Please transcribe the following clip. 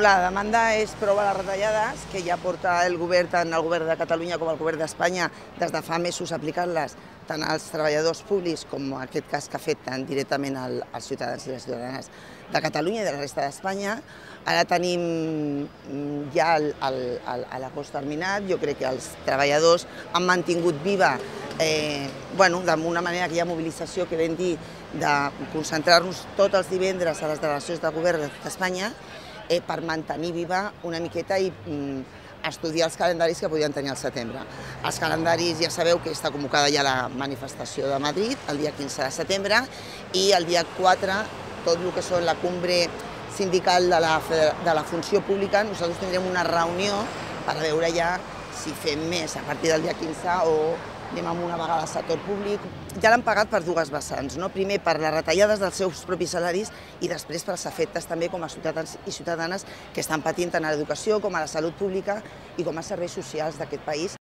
la demanda és prou a les retallades, que ja porta el govern, tant el govern de Catalunya com el govern d'Espanya, des de fa mesos aplicant-les tant als treballadors públics com en aquest cas que afecten directament al, als ciutadans i les ciutadanes de Catalunya i de la resta d'Espanya. Ara tenim mm, ja l'agost terminat, jo crec que els treballadors han mantingut viva eh, bueno, d'una manera ha mobilització que vam dir de concentrar-nos tots els divendres a les delegacions del govern d'Espanya eh, per mantenir viva una miqueta i mm, estudiar els calendaris que podien tenir al setembre. Els calendaris ja sabeu que està convocada ja la manifestació de Madrid el dia 15 de setembre i el dia 4 tot el que són la cumbre sindical de la, de la funció pública, nosaltres tindrem una reunió per veure ja si fem més a partir del dia 15 o anem amb una vegada al sector públic. Ja l'han pagat per dues vessants, no? primer per les retallades dels seus propis salaris i després pels efectes també com a ciutadans i ciutadanes que estan patint tant a l'educació com a la salut pública i com a serveis socials d'aquest país.